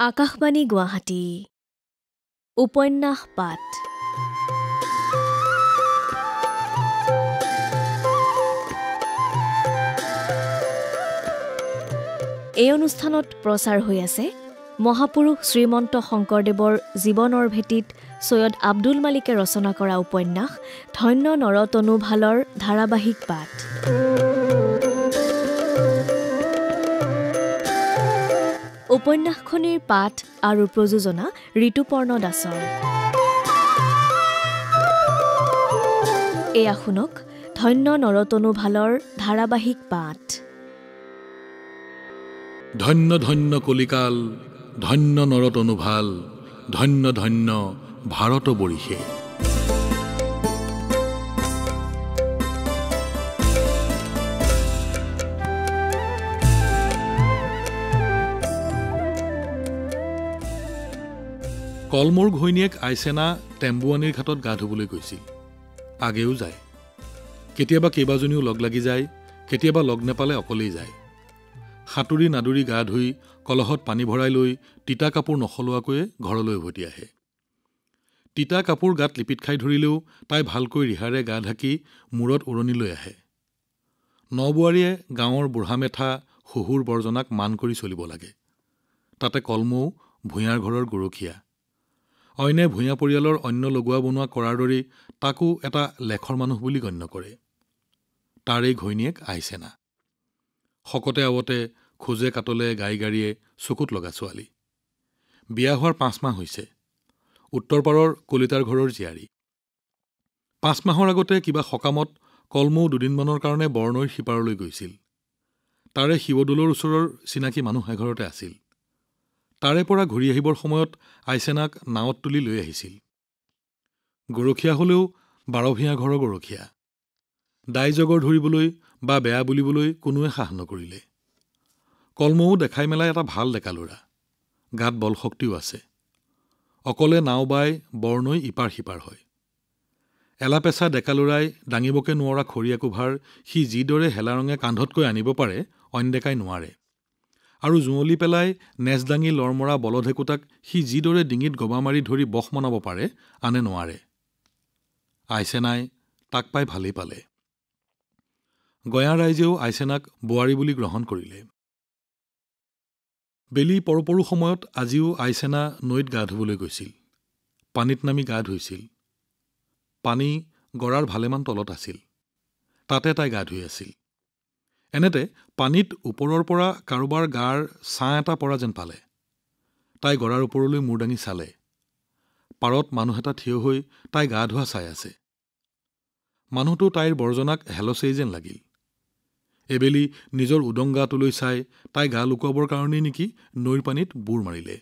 আকাশবাণী গুৱাহাটী। উপন্যাস পাঠ এই অনুষ্ঠানত প্ৰচাৰ হৈ আছে মহাপুৰুষ শ্ৰীমন্ত শংকৰদেৱৰ জীৱনৰ ভেটিত ছৈয়দ আব্দুল মালিকে ৰচনা কৰা উপন্যাস ধন্য নৰতনু ভালৰ ধাৰাবাহিক পাঠ। উপন্যাসখনিৰ পাঠ আৰু প্ৰযোজনা ঋতুপৰ্ণ দাসৰ। এয়া শুনক ধন্য নৰতনু ভালৰ ধাৰাবাহিক পাঠ। ধন্য ধন্য কলিকাল ধন্য নৰতনু ভাল ধন্য ধন্য ভাৰত বৰিষে কলমূৰ ঘৈণীয়েক আইচেনা টেম্বুৱানীৰ ঘাটত গা ধুবলৈ গৈছিল। আগেও যায়। কেতিয়াবা কেইবাজনীও লগ লাগি যায় কেতিয়াবা লগ নেপালে অকলেই যায়। সাঁতুৰি নাদুৰি গা ধুই কলহত পানী ভৰাই লৈ তিতা কাপোৰ নসলোৱাকৈয়ে ঘৰলৈ উভতি আহে। তিতা কাপোৰ গাত লিপিত খাই ধৰিলেও তাই ভালকৈ ৰিহাৰে গা ঢাকি মূৰত উৰণি লৈ আহে। নবোৱাৰীয়ে গাঁৱৰ বুঢ়া মেথা শহুৰ বৰজনাক মান কৰি চলিব লাগে। তাতে কলমৌ ভূঞাৰ ঘৰৰ গৰখীয়া। অইনে ভূঞা পৰিয়ালৰ অন্য লগোৱা বনোৱা কৰাৰ দৰেই তাকো এটা লেখৰ মানুহ বুলি গণ্য কৰে। তাৰ এই ঘৈণীয়েক আইচেনা শকতে আৱতে খোজে কাটলে গাই গাড়ীয়ে চকুত লগা ছোৱালী। বিয়া হোৱাৰ পাঁচ মাহ হৈছে। উত্তৰ পাৰৰ কলিতাৰ ঘৰৰ জীয়াৰী। পাঁচ মাহৰ আগতে কিবা সকামত কলমৌ দুদিনমানৰ কাৰণে বৰনৈৰ সিপাৰলৈ গৈছিল। তাৰে শিৱদৌলৰ ওচৰৰ চিনাকি মানুহ এঘৰতে আছিল। তাৰে পৰা ঘূৰি আহিবৰ সময়ত আইচেনাক নাৱত তুলি লৈ আহিছিল। গৰখীয়া হলেও বাৰভীয়া ঘৰৰ গৰখীয়া। দাই জগৰ ধৰিবলৈ বা বেয়া বুলিবলৈ কোনোৱে সাহ নকৰিলে। কলমৌ দেখাই মেলাই এটা ভাল ডেকা ল'ৰা। গাত বলশক্তিও আছে। অকলে নাও বাই বৰনৈ ইপাৰ সিপাৰ হয়। এলাপেচা ডেকা ল'ৰাই দাঙিবকে নোৱাৰা খৰীয়া কোভাৰ সি যিদৰে হেলাৰঙে কান্ধতকৈ আনিব পাৰে অইন ডেকাই নোৱাৰে। আৰু জুঁৱলি পেলাই নেজ দাঙি লৰমৰা বলধেকুটাক সি যিদৰে ডিঙিত গবা মাৰি ধৰি বস মনাব পাৰে আনে নোৱাৰে। আইচেনাই তাক পাই ভালেই পালে। গঞা ৰাইজেও আইচেনাক বোৱাৰী বুলি গ্ৰহণ কৰিলে। বেলি পৰো পৰো সময়ত আজিও আইচেনা নৈত গা ধুবলৈ গৈছিল। পানীত নামি গা ধুইছিল। পানী গৰাৰ ভালেমান তলত আছিল। তাতে তাই গা ধুই আছিল। এনেতে পানীত ওপৰৰ পৰা কাৰোবাৰ গাৰ ছাঁ এটা পৰা যেন পালে। তাই গৰাৰ ওপৰলৈ মূৰ দাঙি চালে। পাৰত মানুহ এটা থিয় হৈ তাই গা ধোৱা চাই আছে। মানুহটো তাইৰ বৰজনাক হেলচেই যেন লাগিল। এবেলি নিজৰ উদংগাটোলৈ চাই তাই গা লুকুৱাবৰ কাৰণেই নেকি নৈৰ পানীত বুৰ মাৰিলে।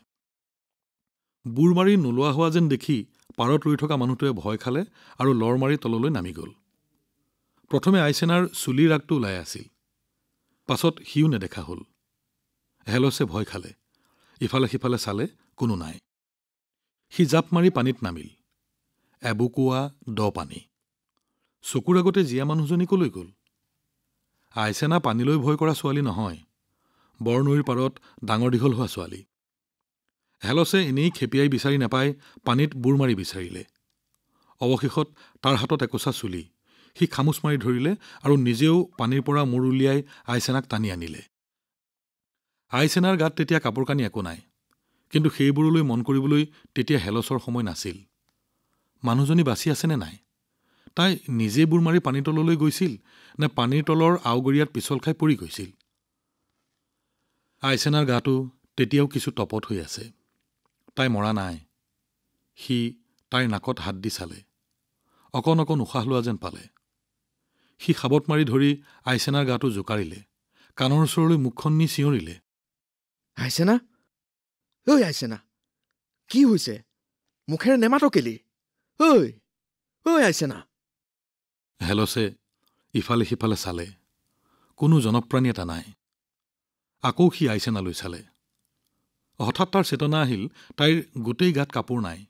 বুৰ মাৰি নোলোৱা হোৱা যেন দেখি পাৰত ৰৈ থকা মানুহটোৱে ভয় খালে আৰু লৰ মাৰি তললৈ নামি গল। প্ৰথমে আইচেনাৰ চুলিৰ ৰাগটো ওলাই আছিল। পাছত সিও নেদেখা হল। হেলচে ভয় খালে। ইফালে সিফালে চালে কোনো নাই। সি জাপ মাৰি পানীত নামিল। এবুকোৱা দ পানী। চকুৰ আগতে জীয়া মানুহজনী কলৈ গল? আইচেনা পানীলৈ ভয় কৰা ছোৱালী নহয়। বৰনৈৰ পাৰত ডাঙৰ দীঘল হোৱা ছোৱালী। হেলচে এনেই খেপিয়াই বিচাৰি নাপাই পানীত বুৰ মাৰি বিচাৰিলে। অৱশেষত তাৰ হাতত একোচা চুলি। সি খামোচ মাৰি ধৰিলে আৰু নিজেও পানীৰ পৰা মূৰ উলিয়াই আইচেনাক টানি আনিলে। আইচেনাৰ গাত তেতিয়া কাপোৰ কানি একো নাই। কিন্তু সেইবোৰলৈ মন কৰিবলৈ তেতিয়া হেলচৰ সময় নাছিল। মানুহজনী বাচি আছেনে নাই? তাই নিজে বুৰ মাৰি পানীৰ তললৈ গৈছিল নে পানীৰ তলৰ আওগৰিয়াত পিছল খাই পৰি গৈছিল? আইচেনাৰ গাটো তেতিয়াও কিছু তপত হৈ আছে। তাই মৰা নাই। সি তাইৰ নাকত হাত দি চালে। অকণ অকণ উশাহ লোৱা যেন পালে। সি সাবত মাৰি ধৰি আইচেনাৰ গাটো জোকাৰিলে। কাণৰ ওচৰলৈ মুখখন নি চিঞৰিলে। আইচেনা? ঐ আইচেনা কি হৈছে? মুখেৰে নেমাত কেলি? ঐ ঐ আইচেনা। হেলচে ইফালে সিফালে চালে। কোনো জনপ্ৰাণী এটা নাই। আকৌ সি আইচেনালৈ চালে। হঠাৎ তাৰ চেতনা আহিল তাইৰ গোটেই গাত কাপোৰ নাই।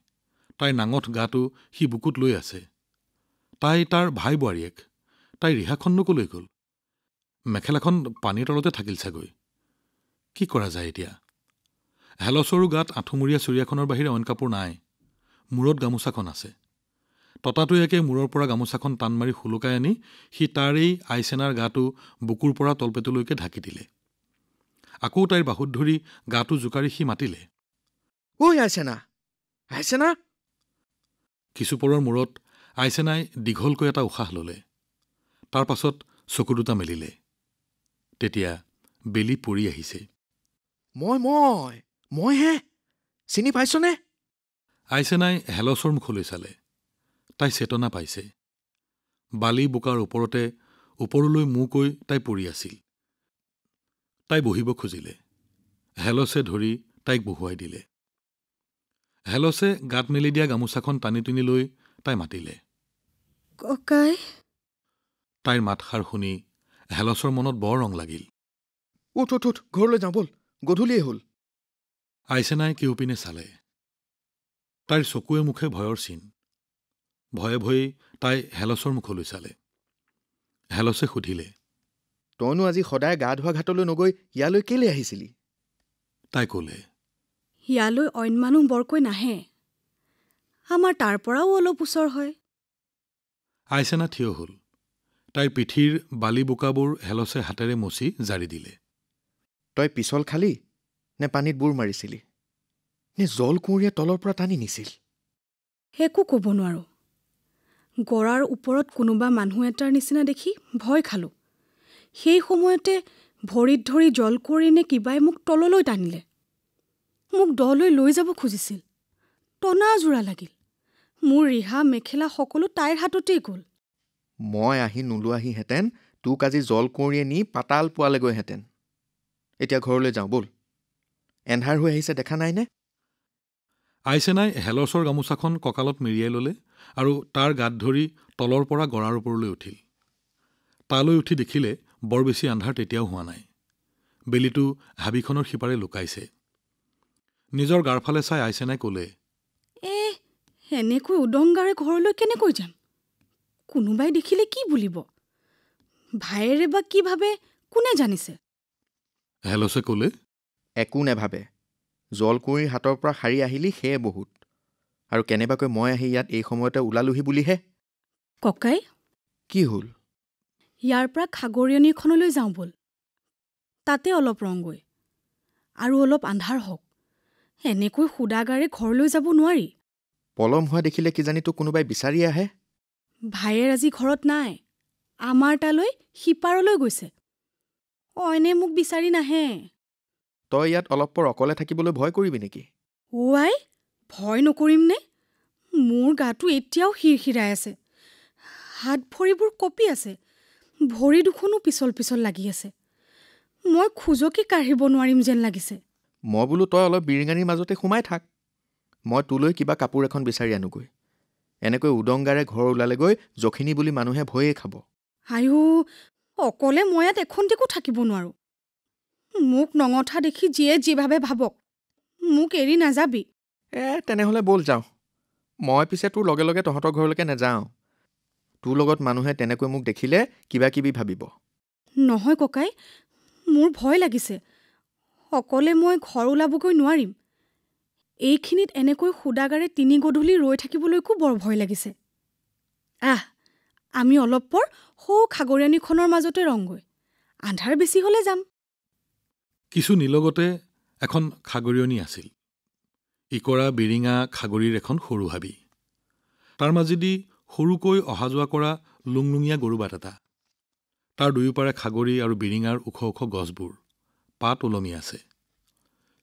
তাইৰ নাঙঠ গাটো সি বুকুত লৈ আছে। তাই তাৰ ভাই বোৱাৰীয়েক। তাই ৰিহাখননো কলৈ গ'ল। মেখেলাখন পানীৰ তলতে থাকিল চাগৈ। কি কৰা যায় এতিয়া? হেলচৰো গাত আঁঠুমূৰীয়া চুৰিয়াখনৰ বাহিৰে অইন কাপোৰ নাই। মূৰত গামোচাখন আছে। ততাতৈয়াকে মূৰৰ পৰা গামোচাখন টান মাৰি শুলুকাই আনি সি তাৰ এই আইচেনাৰ গাটো বুকুৰ পৰা তলপেটলৈকে ঢাকি দিলে। আকৌ তাইৰ বাহুত ধৰি গাটো জোকাৰি সি মাতিলে। ঐ আইচেনা! আইচেনা! কিছুপৰৰ মূৰত আইচেনাই দীঘলকৈ এটা উশাহ ললে। তাৰ পাছত চকু দুটা মেলিলে। তেতিয়া বেলি পৰি আহিছে। মই মই মইহে চিনি পাইছনে? আইচেনাই হেলচৰ মুখলৈ চালে। তাই চেতনা পাইছে। বালি বোকাৰ ওপৰতে ওপৰলৈ মূকৈ তাই পৰি আছিল। তাই বহিব খুজিলে। হেলচে ধৰি তাইক বহুৱাই দিলে। হেলচে গাত মেলি দিয়া গামোচাখন টানি টুনি লৈ তাই মাতিলে। ককাই তাইৰ মাতষাৰ শুনি হেলচৰ মনত বৰ ৰং লাগিল। উঠ উঠ উঠ ঘৰলৈ যাওঁ ব'ল। গধূলিয়েই হ'ল। আইচেনাই কেউপিনে চালে? তাইৰ চকুৱে মুখে ভয়ৰ চিন। ভয়ে ভয়ে তাই হেলচৰ মুখলৈ চালে। হেলচে সুধিলে তইনো আজি সদায় গা ধোৱা ঘাটলৈ নগৈ ইয়ালৈ কেলৈ আহিছিলি? তাই ক'লে ইয়ালৈ অইন মানুহ বৰকৈ নাহে। আমাৰ তাৰ পৰাও অলপ ওচৰ হয়। আইচেনা থিয় হ'ল? তাইৰ পিঠিৰ বালি বোকাবোৰ হেলচে হাতেৰে মচি জাৰি দিলে। তই পিছল খালি নে পানীত বুৰ মাৰিছিলি? নে জল কুঁৱৰীয়ে তলৰ পৰা টানি নিছিল? একো ক'ব নোৱাৰো। গৰাৰ ওপৰত কোনোবা মানুহ এটাৰ নিচিনা দেখি ভয় খালোঁ। সেই সময়তে ভৰিত ধৰি জলকুঁৱৰী নে কিবাই মোক তললৈ টানিলে। মোক দলৈ লৈ যাব খুজিছিল। টনাজোৰা লাগিল। মোৰ ৰিহা মেখেলা সকলো তাইৰ হাততেই গ'ল। মই আহি নোলোৱাহিহেঁতেন তোক আজি জল কুঁৱৰীয়ে নি পাতাল পোৱালেগৈহেঁতেন এতিয়া ঘৰলৈ যাওঁ ব'ল। এন্ধাৰ হৈ আহিছে দেখা নাইনে? আইচেনাই হেলচৰ গামোচাখন কঁকালত মেৰিয়াই ল'লে আৰু তাৰ গাত ধৰি তলৰ পৰা গৰাৰ ওপৰলৈ উঠিল। তালৈ উঠি দেখিলে বৰ বেছি আন্ধাৰ তেতিয়াও হোৱা নাই। বেলিটো হাবিখনৰ সিপাৰে লুকাইছে। নিজৰ গাৰফালে চাই আইচেনাই ক'লে? এ এনেকৈ উদংগাৰে ঘৰলৈ কেনেকৈ যাম? কোনোবাই দেখিলে কি বুলিব? ভায়েৰে বা কি ভাবে কোনে জানিছে? হেলচে ক'লে? একো নেভাবে। জল কুঁৱৰীৰ হাতৰ পৰা সাৰি আহিলি সেয়ে বহুত। আৰু কেনেবাকৈ মই আহি ইয়াত এই সময়তে ওলালোহি বুলিহে? ককাই? কি হ'ল? ইয়াৰ পৰা খাগৰিয়নীখনলৈ যাওঁ ব'ল। তাতে অলপ ৰংগৈ। আৰু অলপ আন্ধাৰ হওক। এনেকৈ সুদাগাৰে ঘৰলৈ যাব নোৱাৰি। পলম হোৱা দেখিলে কিজানি তোক কোনোবাই বিচাৰি আহে? ভায়েৰ আজি ঘৰত নাই। আমাৰ তালৈ সিপাৰলৈ গৈছে। অইনে মোক বিচাৰি নাহে। তই ইয়াত অলপ পৰ অকলে থাকিবলৈ ভয় কৰিবি নেকি? ওৱাই ভয় নকৰিমনে মোৰ গাটো এতিয়াও শিৰশিৰাই আছে। হাত ভৰিবোৰ কঁপি আছে। ভৰি দুখনো পিছল পিছল লাগি আছে। মই খোজকে কাঢ়িব নোৱাৰিম যেন লাগিছে। মই বোলো তই অলপ বিৰিঙানীৰ মাজতে সোমাই থাক। মই তোলৈ কিবা কাপোৰ এখন বিচাৰি আনোগৈ। এনেকৈ উদংগাৰে ঘৰ ওলালেগৈ যখিনী বুলি মানুহে ভয়েই খাব। আয়ো অকলে মই ইয়াত এখন্তেকো থাকিব নোৱাৰো। মোক নঙঠা দেখি যিয়ে যি ভাবে ভাবক মোক এৰি নাযাবি। এ তেনেহ'লে ব'ল যাওঁ। মই পিছে তোৰ লগে লগে তহঁতৰ ঘৰলৈকে নাযাওঁ। তোৰ লগত মানুহে তেনেকৈ মোক দেখিলে কিবা কিবি ভাবিব। নহয় ককাই মোৰ ভয় লাগিছে। অকলে মই ঘৰ ওলাবগৈ নোৱাৰিম। এইখিনিত এনেকৈ সুদাগাৰে তিনি গধূলি ৰৈ থাকিবলৈকো বৰ ভয় লাগিছে। আহ আমি অলপ পৰ সৌ খাগৰিয়ানীখনৰ মাজতে ৰংগৈ। আন্ধাৰ বেছি হ'লে যাম। কিছু নিলগতে এখন খাগৰিয়নী আছিল। ইকৰা বিৰিঙা খাগৰিৰ এখন সৰু হাবি। তাৰ মাজেদি সৰুকৈ অহা যোৱা কৰা লুংলুঙীয়া গৰুবাট এটা। তাৰ দুয়োপাৰে খাগৰি আৰু বিৰিঙাৰ ওখ ওখ গছবোৰ পাত ওলমি আছে।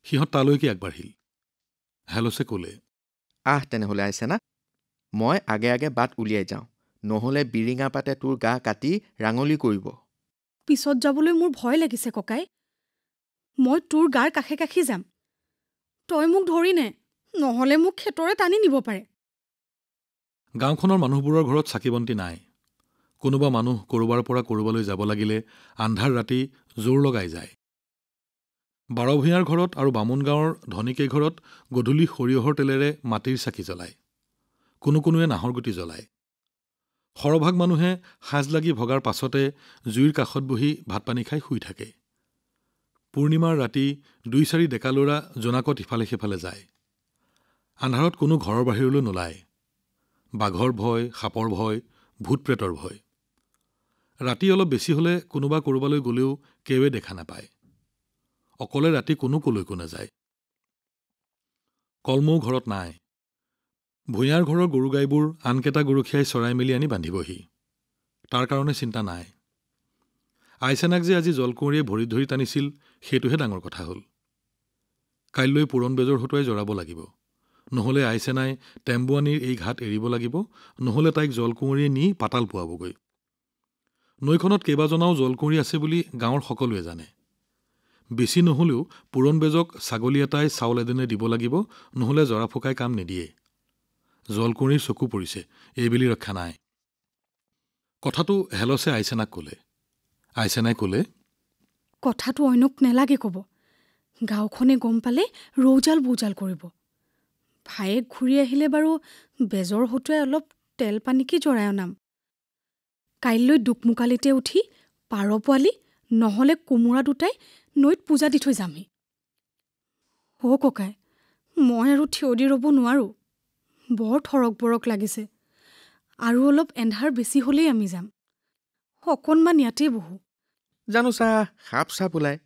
সিহঁত তালৈকে আগবাঢ়িল। হেলচে ক'লে। আহ তেনেহ'লে আহিছে না। মই আগে আগে বাট উলিয়াই যাওঁ। নহ'লে বিৰিঙা পাতে তোৰ গা কাটি ৰাঙলী কৰিব। পিছত যাবলৈ মোৰ ভয় লাগিছে ককাই। মই তোৰ গাৰ কাষে কাষে যাম। তই মোক ধৰিনে নহ'লে মোক খেতৰে টানি নিব পাৰে। গাঁওখনৰ মানুহবোৰৰ ঘৰত চাকি বন্তি নাই। কোনোবা মানুহ ক'ৰবাৰ পৰা ক'ৰবালৈ যাব লাগিলে আন্ধাৰ ৰাতি জোৰ লগাই যায়। বাৰভূঞাৰ ঘৰত আৰু বামুণ গাঁৱৰ ধনীকেইঘৰত গধূলি সৰিয়হৰ তেলেৰে মাটিৰ চাকি জ্বলায়। কোনো কোনোৱে নাহৰ গুটি জ্বলায়। সৰহভাগ মানুহে সাজ লাগি ভগাৰ পাছতে জুইৰ কাষত বহি ভাত পানী খাই শুই থাকে। পূৰ্ণিমাৰ ৰাতি দুই চাৰি ডেকা ল'ৰা জোনাকত ইফালে সিফালে যায়। আন্ধাৰত কোনো ঘৰৰ বাহিৰলৈ নোলায়। বাঘৰ ভয় সাপৰ ভয় ভূত প্ৰেতৰ ভয়। ৰাতি অলপ বেছি হলে কোনোবা কৰবালৈ গলেও কেৱে দেখা নাপায়। অকলে ৰাতি কোনো কলৈকো নাযায়। কলমৌ ঘৰত নাই। ভূঞাৰ ঘৰৰ গৰু গাইবোৰ আনকেইটা গৰখীয়াই চৰাই মেলি আনি বান্ধিবহি। তাৰ কাৰণে চিন্তা নাই। আইচেনাক যে আজি জলকুঁৱৰীয়ে ভৰিত ধৰি টানিছিল সেইটোহে ডাঙৰ কথা হ'ল। কাইলৈ পুৰণ বেজৰ হতুৱাই জৰাব লাগিব। নহলে আইচেনাই টেম্বুৱানীৰ এই ঘাট এৰিব লাগিব নহলে তাইক জলকুঁৱৰীয়ে নি পাতাল পোৱাবগৈ। নৈখনত কেইবাজনাও জলকুঁৱৰী আছে বুলি গাঁৱৰ সকলোৱে জানে। বেছি নহলেও পুৰণ বেজক ছাগলী এটাই চাউল এদিনে দিব লাগিব নহলে জৰা ফুকাই কাম নিদিয়ে। জলকুঁৱৰীৰ চকু পৰিছে এইবেলি ৰক্ষা নাই। কথাটো হেলছে আইচেনাক কলে। আইচেনাই কলে কথাটো অন্যক নেলাগে ক'ব। গাঁওখনে গম পালে ৰৌজাল বৌজাল কৰিব। ভায়েক ঘূৰি আহিলে বাৰু বেজৰ হতুৱাই অলপ তেল পানীকে জৰাই অনাম। কাইলৈ দোকমোকালিতে উঠি পাৰ পোৱালি নহ'লে কোমোৰা দুটাই নৈত পূজা দি থৈ যামহি। অ' ককাই মই আৰু থিয় দি ৰ'ব নোৱাৰোঁ। বৰ থৰক বৰক লাগিছে। আৰু অলপ এন্ধাৰ বেছি হ'লেই আমি যাম। অকণমান ইয়াতেই বহো। জানো চা সাপ চাপ ওলায়।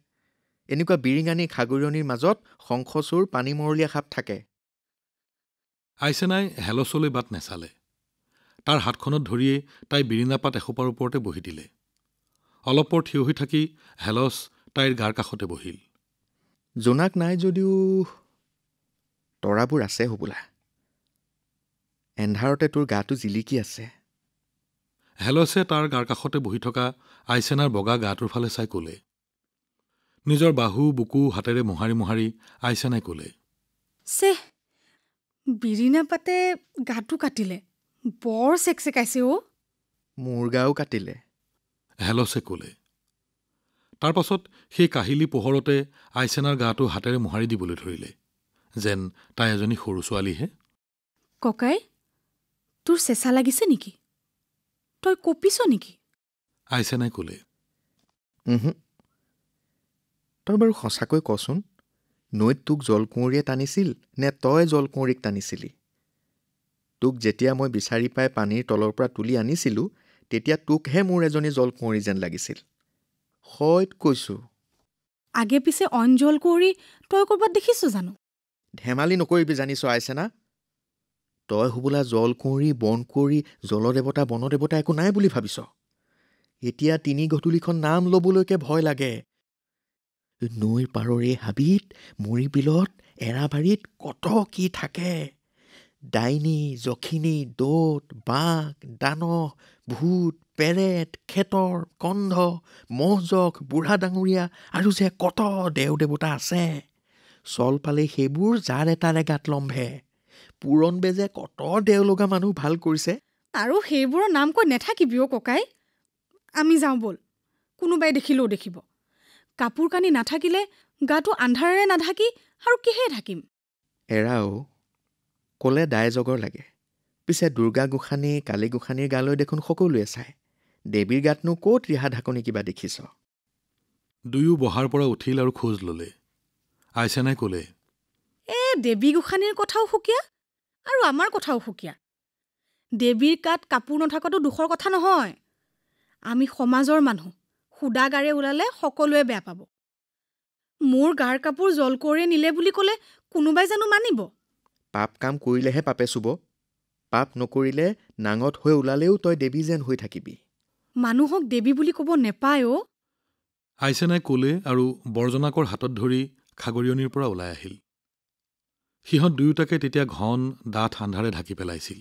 এনেকুৱা বিৰিঙানী খাগৰিয়নিৰ মাজত শংখচোৰ পানী মৰলীয়া সাপ থাকে। আইচেনাই হেলচলৈ বাট নেচালে। তাৰ হাতখনত ধৰিয়েই তাই বিৰিণাপাত এসোপাৰ ওপৰতে বহি দিলে। অলপ পৰ থিয় হৈ থাকি হেলচ তাইৰ গাৰ কাষতে বহিল। জোনাক নাই যদিও তৰাবোৰ আছে হবোলা। এন্ধাৰতে তোৰ গাটো জিলিকি আছে। হেলছে তাৰ গাৰ কাষতে বহি থকা আইচেনাৰ বগা গাটোৰ ফালে চাই কলে। নিজৰ বাহু বুকু হাতেৰে মোহাৰি মোহাৰি আইচেনাই কলে। চেহ বিৰিণা পাতে গাটো কাটিলে। বৰ চেকচেকাইছে অ' মোৰ গাও কাটিলে। হেলছে কলে। তাৰ পাছত সেই কাহিলী পোহৰতে আইচেনাৰ গাটো হাতেৰে মোহাৰি দিবলৈ ধৰিলে যেন তাই এজনী সৰু ছোৱালীহে। ককাই তোৰ চেঁচা লাগিছে নেকি? তই কঁপিছ নেকি? আইচেনাই কলে তই বাৰু সঁচাকৈ কচোন নৈত তোক জলকুঁৱৰীয়ে টানিছিল নে তই জলকুঁৱৰীক টানিছিলি? তোক যেতিয়া মই বিচাৰি পাই পানীৰ তলৰ পৰা তুলি আনিছিলোঁ তেতিয়া তোকহে মোৰ এজনী জলকুঁৱৰী যেন লাগিছিল। হয়ত কৈছোঁ। আগে পিছে অইন জল কুঁৱৰী তই ক'ৰবাত দেখিছ জানো? ধেমালি নকৰিবি জানিছ আইছেনা। তই হবোলা জলকুঁৱৰী বনকুঁৱৰী জলদেৱতা বনদেৱতা একো নাই বুলি ভাবিছ। এতিয়া তিনি গধূলিখন নাম ল'বলৈকে ভয় লাগে। নৈৰ পাৰৰ এই হাবিত মৰি বিলত এৰাবাৰীত কত কি থাকে? ডাইনী যখিনী দৌত বাঘ দানহ ভূত পেৰেট খেতৰ কন্ধ মহজক বুঢ়া ডাঙৰীয়া আৰু যে কত দেও দেৱতা আছে। চল পালে সেইবোৰ যাৰ এটাৰে গাত লম্ভে। পূৰণ বেজে কত দেও লগা মানুহ ভাল কৰিছে? আৰু সেইবোৰৰ নাম কৈ নেথাকিবি অ' ককাই। আমি যাওঁ ব'ল। কোনোবাই দেখিলেও দেখিব। কাপোৰ কানি নাথাকিলে গাটো আন্ধাৰেৰে নাঢাকি আৰু কিহে থাকিম এৰাও ক'লে দাই জগৰ লাগে। পিছে দুৰ্গা গোসানী কালী গোসানীৰ গালৈ দেখোন সকলোৱে চায়। দেৱীৰ গাতনো ক'ত ৰিহা ঢাকনি কিবা দেখিছ? দুয়ো বহাৰ পৰা উঠিল আৰু খোজ ললে। আইচেনাই কলে এ দেৱী গোসানীৰ কথাও সুকীয়া আৰু আমাৰ কথাও সুকীয়া। দেৱীৰ গাত কাপোৰ নথকাটো দুখৰ কথা নহয়। আমি সমাজৰ মানুহ সুদা গাৰে ওলালে সকলোৱে বেয়া পাব। মোৰ গাৰ কাপোৰ জলকুঁৱৰীয়ে নিলে বুলি ক'লে কোনোবাই জানো মানিব? পাপ কাম কৰিলেহে পাপে চুব পাপ নকৰিলে নাঙত হৈ ওলালেও তই দেৱী যেন হৈ থাকিবি। মানুহক দেৱী বুলি ক'ব নেপায় অ' আইচেনাই কলে আৰু বৰজনাকৰ হাতত ধৰি খাগৰিয়নিৰ পৰা ওলাই আহিল। সিহঁত দুয়োটাকে তেতিয়া ঘন ডাঠ আন্ধাৰে ঢাকি পেলাইছিল।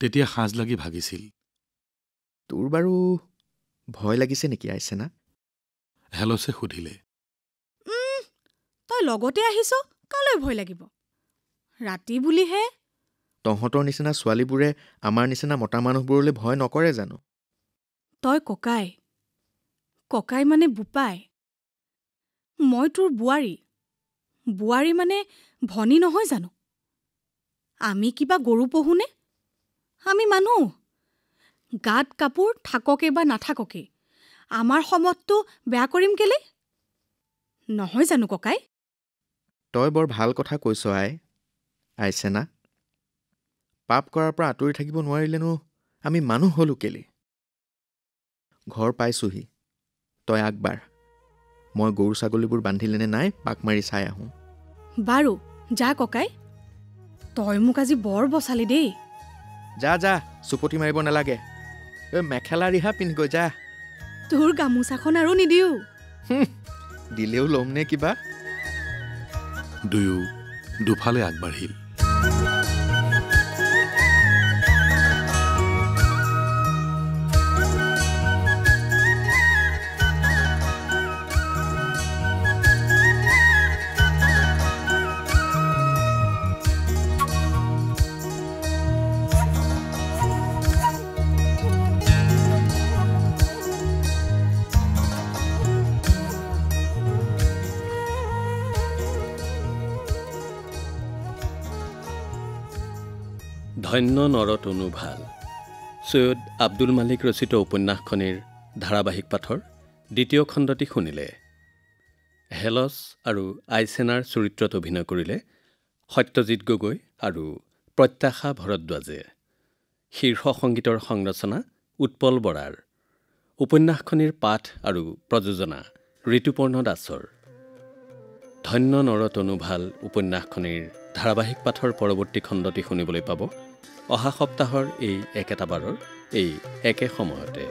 তেতিয়া সাঁজ লাগি ভাগিছিল। তোৰ বাৰু ভয় লাগিছে নেকি আইছেনা হেলছে সুধিলে। তই লগতে আহিছ কালৈ ভয় লাগিব? ৰাতি বুলিহে? তহঁতৰ নিচিনা ছোৱালীবোৰে আমাৰ নিচিনা মতা মানুহবোৰলৈ ভয় নকৰে জানো? তই ককাই। ককাই মানে বোপাই। মই তোৰ বোৱাৰী। বোৱাৰী মানে ভনী নহয় জানো? আমি কিবা গৰু পোহোনে? আমি মানুহ। গাত কাপোৰ থাককে বা নাথাককে। আমাৰ সমতটো বেয়া কৰিম কেলে? নহয় জানো ককাই? তই বৰ ভাল কথা কৈছ আই। আইচেনা পাপ কৰাৰ পৰা আঁতৰি থাকিব নোৱাৰিলেনো আমি মানুহ হ'লো কেলে? ঘৰ পাইছোহি। তই আগবাঢ়। মই গৰু ছাগলীবোৰ বান্ধিলেনে নাই পাক মাৰি চাই আহোঁ। বাৰু যা ককাই। তই মোক আজি বৰ বচালি দেই। যা যা চুপতি মাৰিব নালাগে। ঐ মেখেলা ৰিহা পিন্ধিগৈ যা। তোৰ গামোচাখন আৰু নিদিওঁ। দিলেও ল'ম নে কিবা? দুয়ো দুফালে আগবাঢ়িল। ধন্য নৰতনু ভাল। ছৈয়দ আব্দুল মালিক ৰচিত উপন্যাসখনিৰ ধাৰাবাহিক পাঠৰ দ্বিতীয় খণ্ডটি শুনিলে। হেলছ আৰু আইচেনাৰ চৰিত্ৰত অভিনয় কৰিলে সত্যজিৎ গগৈ আৰু প্ৰত্যাশা ভৰদ্বাজে। শীৰ্ষ সংগীতৰ সংৰচনা উৎপল বৰাৰ। উপন্যাসখনিৰ পাঠ আৰু প্ৰযোজনা ঋতুপৰ্ণ দাসৰ। ধন্য নৰতনু ভাল উপন্যাসখনিৰ ধাৰাবাহিক পাঠৰ পৰৱৰ্তী খণ্ডটি শুনিবলৈ পাব অহা সপ্তাহৰ এই একেটা বাৰৰ এই একে সময়তে।